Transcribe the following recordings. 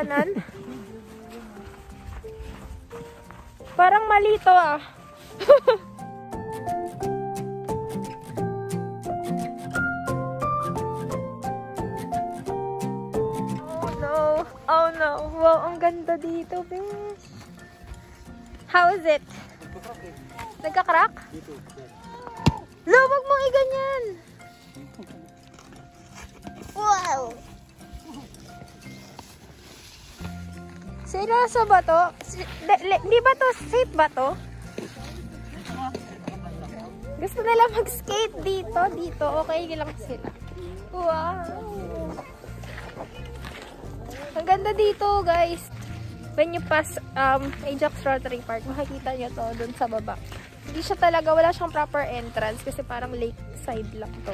dadaanan. Parang malito ah. oh no. Oh no. Wow, ang ganda dito, besh. How is it? Nagka-crack? Lo, wag mong iganyan. Wow. Seryoso ba to? Si- le- le- Di ba to? Safe ba to? Gusto nila mag-skate dito, dito. Okay lang sila. Wow. Ang ganda dito, guys. When you pass um, Ajax Rotary Park, makikita nyo to dun sa baba. Hindi siya talaga, wala siyang proper entrance kasi parang lakeside lang to.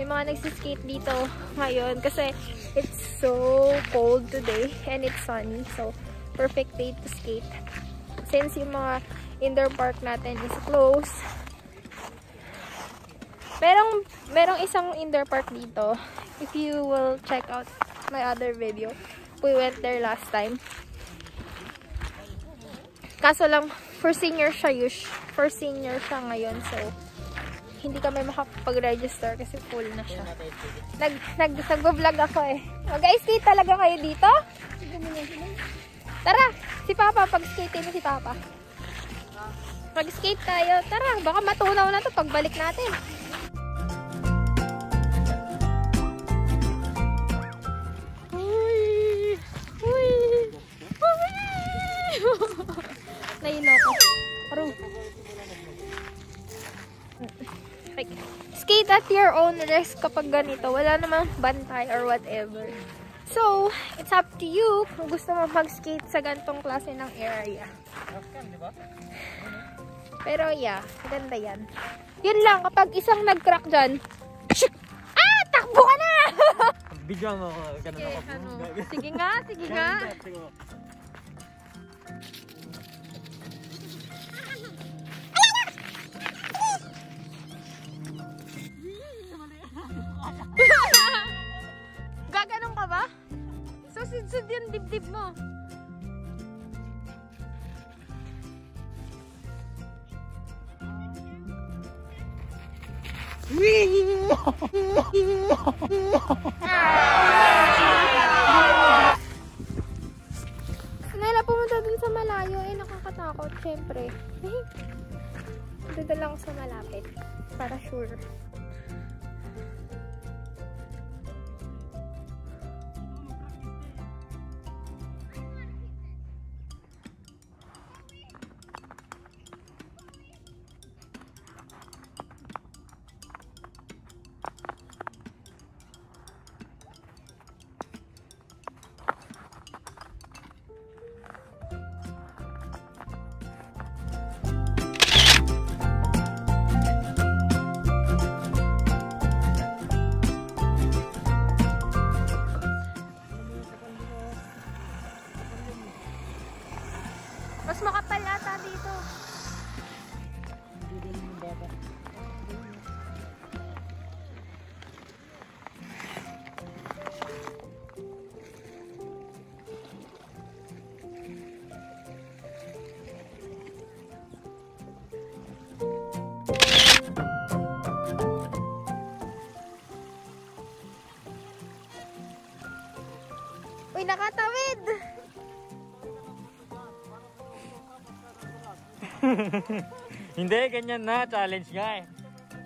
May mga nagsiskate dito ngayon kasi it's so cold today and it's sunny. So, perfect day to skate. Since yung mga indoor park natin is closed, merong, merong isang indoor park dito. If you will check out my other video, we went there last time. Kaso lang, for senior siya. For senior siya ngayon. So, hindi kami makapag-register kasi full na siya. Nag, nag, nag-vlog ako eh. Mag-skate talaga kayo dito? Tara! Si Papa, pag-skate mo si Papa. Mag-skate tayo. Tara, baka matunaw na to pagbalik natin. Skate at your own risk kapag ganito. Wala namang bantay or whatever. So, it's up to you kung gusto mo mag-skate sa gantong klase ng area. Pero yeah, ganda yan. Yun lang, kapag isang nag-crack dyan, ah! Takbo ka na! Bigyan mo ako. Ganun ako. ano? Sige nga, sige nga. So, sidsud yung dibdib mo. Nila pumunta dun sa malayo, eh nakakatakot, syempre. Dito lang sa malapit. Para sure. Yata dito. Uy, nakatawid! Hindi, ganyan na. Challenge nga eh.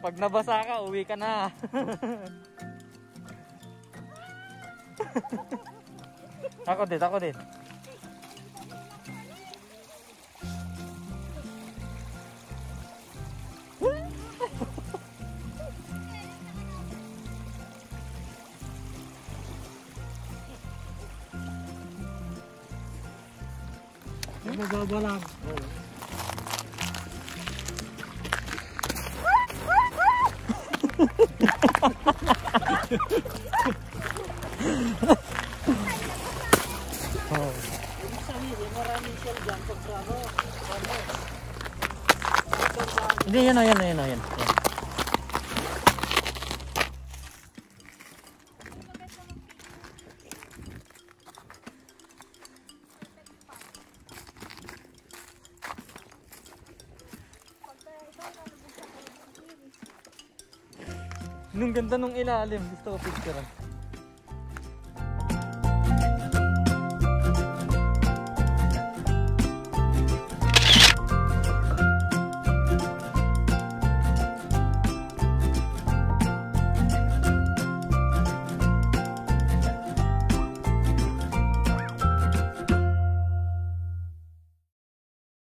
Pag nabasa ka, uwi ka na. ako din, ako din. Mababa lang. Hindi, yan o, yan o, yan o, yan. Nung ganda nung ilalim. Gusto ko picturean.